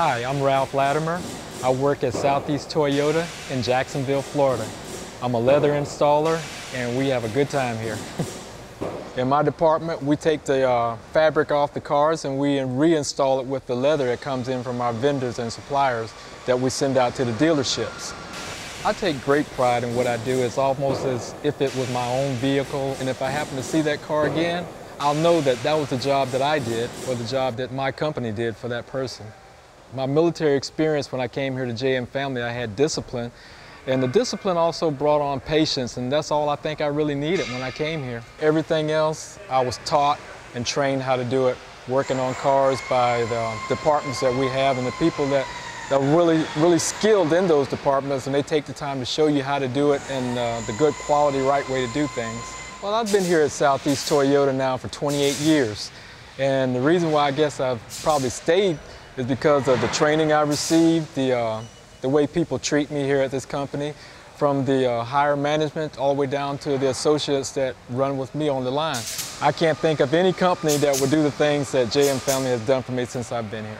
Hi, I'm Ralph Latimer. I work at Southeast Toyota in Jacksonville, Florida. I'm a leather installer and we have a good time here. in my department, we take the uh, fabric off the cars and we reinstall it with the leather that comes in from our vendors and suppliers that we send out to the dealerships. I take great pride in what I do. It's almost as if it was my own vehicle and if I happen to see that car again, I'll know that that was the job that I did or the job that my company did for that person. My military experience when I came here to JM Family, I had discipline. And the discipline also brought on patience, and that's all I think I really needed when I came here. Everything else, I was taught and trained how to do it, working on cars by the departments that we have and the people that, that are really, really skilled in those departments, and they take the time to show you how to do it and uh, the good quality, right way to do things. Well, I've been here at Southeast Toyota now for 28 years, and the reason why I guess I've probably stayed is because of the training I received, the, uh, the way people treat me here at this company, from the uh, higher management all the way down to the associates that run with me on the line. I can't think of any company that would do the things that JM Family has done for me since I've been here.